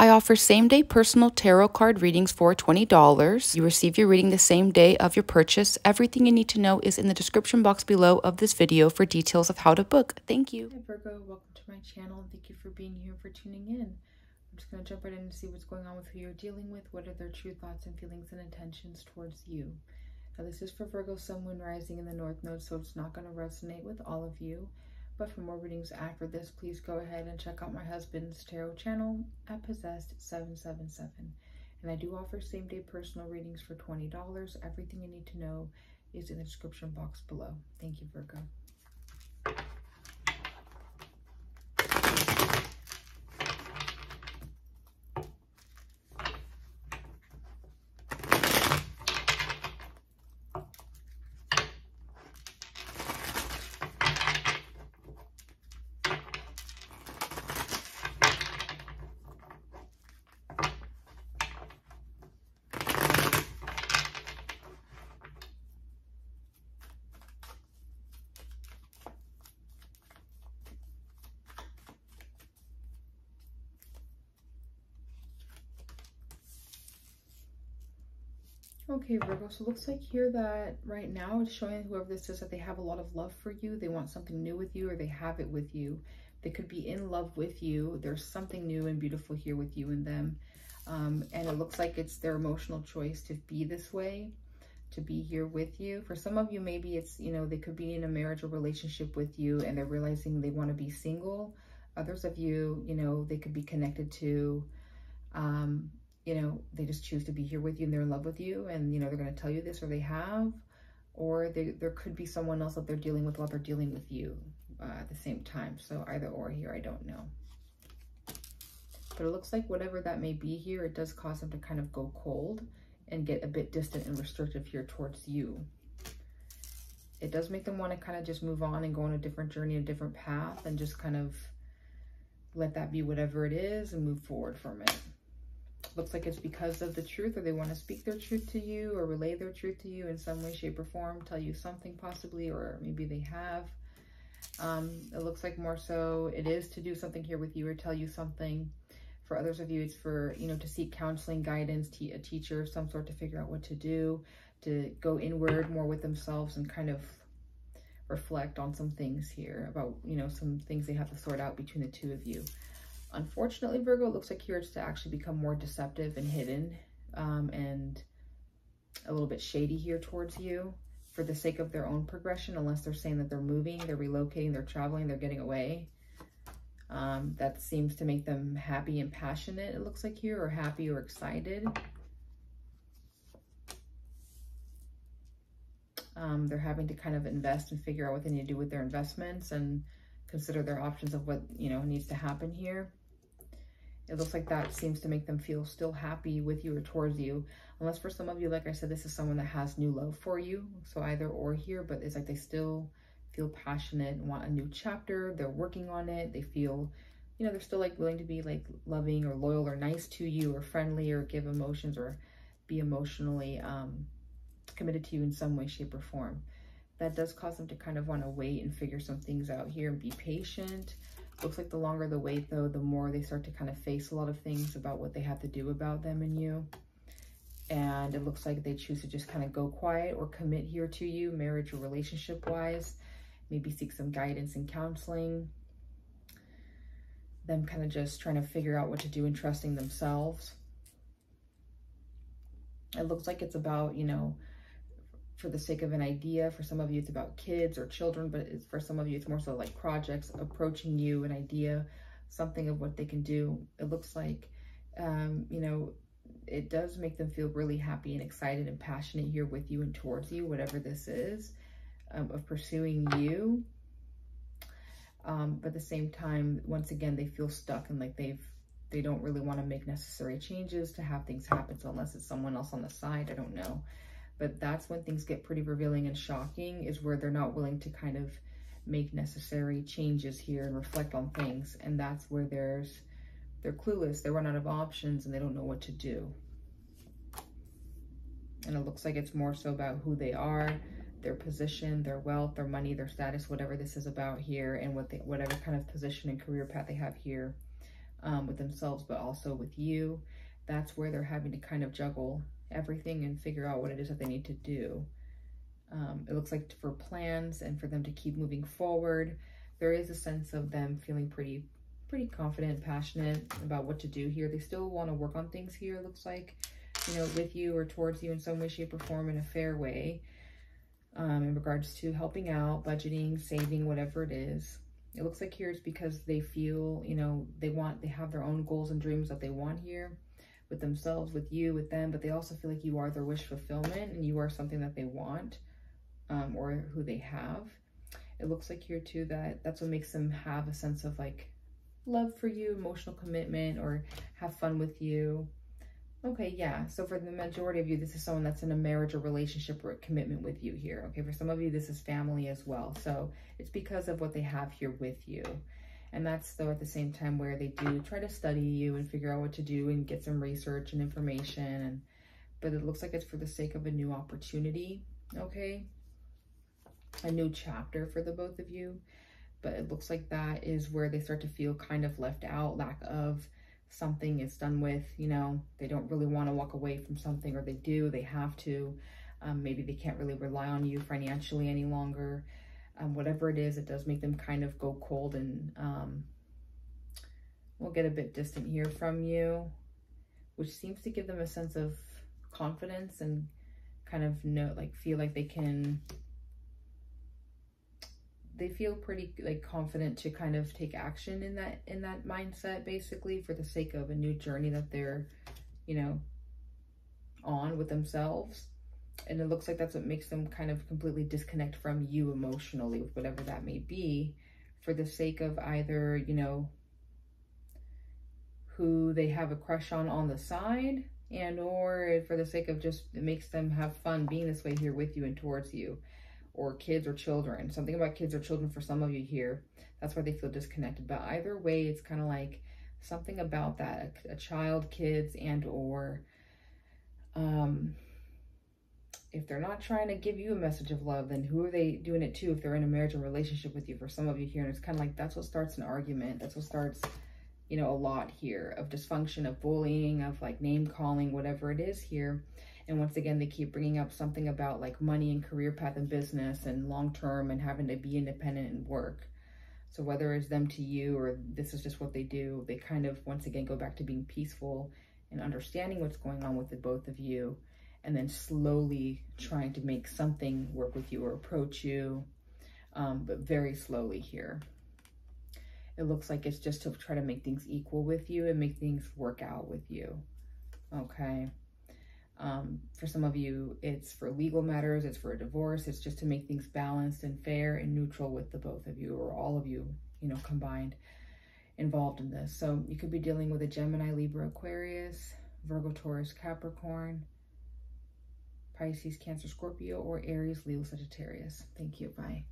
I offer same day personal tarot card readings for $20. You receive your reading the same day of your purchase. Everything you need to know is in the description box below of this video for details of how to book. Thank you. Hi Virgo, welcome to my channel thank you for being here for tuning in. I'm just going to jump right in and see what's going on with who you're dealing with. What are their true thoughts and feelings and intentions towards you? Now this is for Virgo, Sun, Moon, Rising in the North Node, so it's not going to resonate with all of you. But for more readings after this, please go ahead and check out my husband's tarot channel at Possessed777. And I do offer same day personal readings for $20. Everything you need to know is in the description box below. Thank you, Virgo. Okay, Virgo, so it looks like here that right now it's showing whoever this is that they have a lot of love for you. They want something new with you or they have it with you. They could be in love with you. There's something new and beautiful here with you and them. Um, and it looks like it's their emotional choice to be this way, to be here with you. For some of you, maybe it's, you know, they could be in a marriage or relationship with you and they're realizing they want to be single. Others of you, you know, they could be connected to um, you know, they just choose to be here with you and they're in love with you and, you know, they're going to tell you this or they have, or they, there could be someone else that they're dealing with while they're dealing with you uh, at the same time. So either or here, I don't know. But it looks like whatever that may be here, it does cause them to kind of go cold and get a bit distant and restrictive here towards you. It does make them want to kind of just move on and go on a different journey, a different path, and just kind of let that be whatever it is and move forward from it looks like it's because of the truth or they want to speak their truth to you or relay their truth to you in some way, shape, or form, tell you something possibly, or maybe they have. Um, it looks like more so it is to do something here with you or tell you something. For others of you, it's for, you know, to seek counseling, guidance, a teacher of some sort to figure out what to do, to go inward more with themselves and kind of reflect on some things here about, you know, some things they have to sort out between the two of you. Unfortunately, Virgo, it looks like here it's to actually become more deceptive and hidden um, and a little bit shady here towards you for the sake of their own progression, unless they're saying that they're moving, they're relocating, they're traveling, they're getting away. Um, that seems to make them happy and passionate, it looks like here, or happy or excited. Um, they're having to kind of invest and figure out what they need to do with their investments and consider their options of what, you know, needs to happen here. It looks like that seems to make them feel still happy with you or towards you. Unless for some of you, like I said, this is someone that has new love for you. So either or here, but it's like they still feel passionate and want a new chapter. They're working on it. They feel, you know, they're still like willing to be like loving or loyal or nice to you or friendly or give emotions or be emotionally um, committed to you in some way, shape, or form. That does cause them to kind of want to wait and figure some things out here and be patient. Looks like the longer the wait, though, the more they start to kind of face a lot of things about what they have to do about them and you. And it looks like they choose to just kind of go quiet or commit here to you, marriage or relationship-wise. Maybe seek some guidance and counseling. Them kind of just trying to figure out what to do and trusting themselves. It looks like it's about, you know, for the sake of an idea. For some of you, it's about kids or children, but for some of you, it's more so like projects approaching you, an idea, something of what they can do. It looks like, um, you know, it does make them feel really happy and excited and passionate here with you and towards you, whatever this is, um, of pursuing you. Um, but at the same time, once again, they feel stuck and like they've they don't really want to make necessary changes to have things happen. So unless it's someone else on the side, I don't know but that's when things get pretty revealing and shocking is where they're not willing to kind of make necessary changes here and reflect on things. And that's where there's, they're clueless, they run out of options and they don't know what to do. And it looks like it's more so about who they are, their position, their wealth, their money, their status, whatever this is about here and what they, whatever kind of position and career path they have here. um, with themselves, but also with you. That's where they're having to kind of juggle everything and figure out what it is that they need to do. Um, it looks like for plans and for them to keep moving forward, there is a sense of them feeling pretty, pretty confident, passionate about what to do here. They still want to work on things here, it looks like, you know, with you or towards you in some way, shape, or form in a fair way. Um, in regards to helping out, budgeting, saving, whatever it is. It looks like here it's because they feel, you know, they want, they have their own goals and dreams that they want here with themselves, with you, with them, but they also feel like you are their wish fulfillment and you are something that they want um, or who they have. It looks like here too that that's what makes them have a sense of like love for you, emotional commitment, or have fun with you. Okay, yeah. So for the majority of you, this is someone that's in a marriage or relationship or commitment with you here. Okay, for some of you, this is family as well. So it's because of what they have here with you. And that's though at the same time where they do try to study you and figure out what to do and get some research and information. And But it looks like it's for the sake of a new opportunity, okay? A new chapter for the both of you. But it looks like that is where they start to feel kind of left out, lack of something is done with, you know, they don't really want to walk away from something or they do, they have to. Um, maybe they can't really rely on you financially any longer um, whatever it is, it does make them kind of go cold and um, will get a bit distant here from you, which seems to give them a sense of confidence and kind of know, like feel like they can, they feel pretty like confident to kind of take action in that, in that mindset, basically for the sake of a new journey that they're, you know, on with themselves and it looks like that's what makes them kind of completely disconnect from you emotionally whatever that may be for the sake of either you know who they have a crush on on the side and or for the sake of just it makes them have fun being this way here with you and towards you or kids or children. Something about kids or children for some of you here that's why they feel disconnected. But either way it's kind of like something about that a, a child kids and or um if they're not trying to give you a message of love, then who are they doing it to if they're in a marriage or relationship with you? For some of you here, and it's kind of like that's what starts an argument. That's what starts, you know, a lot here of dysfunction, of bullying, of like name calling, whatever it is here. And once again, they keep bringing up something about like money and career path and business and long term and having to be independent and work. So whether it's them to you or this is just what they do, they kind of once again go back to being peaceful and understanding what's going on with the both of you and then slowly trying to make something work with you or approach you, um, but very slowly here. It looks like it's just to try to make things equal with you and make things work out with you. Okay. Um, for some of you, it's for legal matters, it's for a divorce, it's just to make things balanced and fair and neutral with the both of you or all of you, you know, combined involved in this. So you could be dealing with a Gemini, Libra, Aquarius, Virgo, Taurus, Capricorn, Pisces, Cancer, Scorpio, or Aries, Leo, Sagittarius. Thank you. Bye.